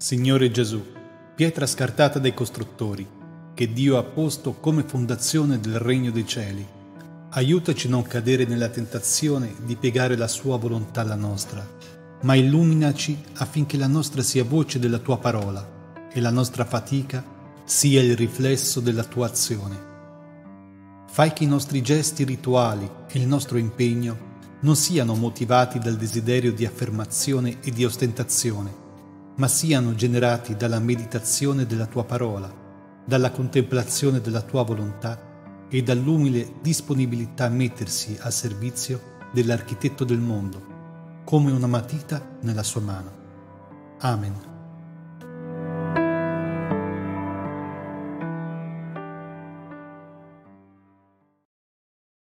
Signore Gesù, pietra scartata dai costruttori, che Dio ha posto come fondazione del regno dei cieli, aiutaci a non cadere nella tentazione di piegare la Sua volontà alla nostra, ma illuminaci affinché la nostra sia voce della Tua parola e la nostra fatica sia il riflesso della Tua azione. Fai che i nostri gesti rituali e il nostro impegno non siano motivati dal desiderio di affermazione e di ostentazione, ma siano generati dalla meditazione della tua parola, dalla contemplazione della tua volontà e dall'umile disponibilità a mettersi a servizio dell'architetto del mondo, come una matita nella sua mano. Amen.